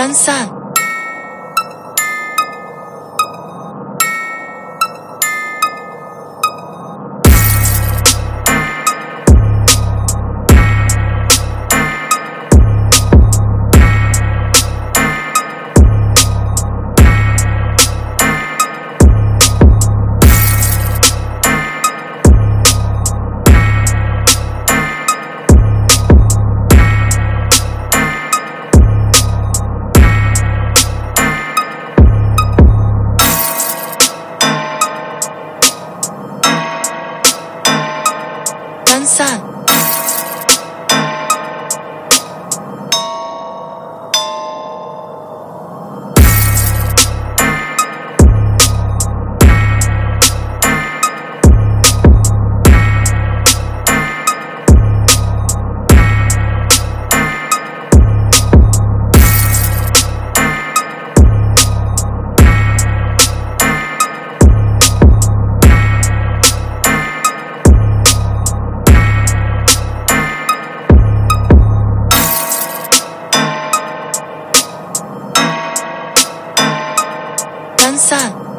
干散。分散。分散。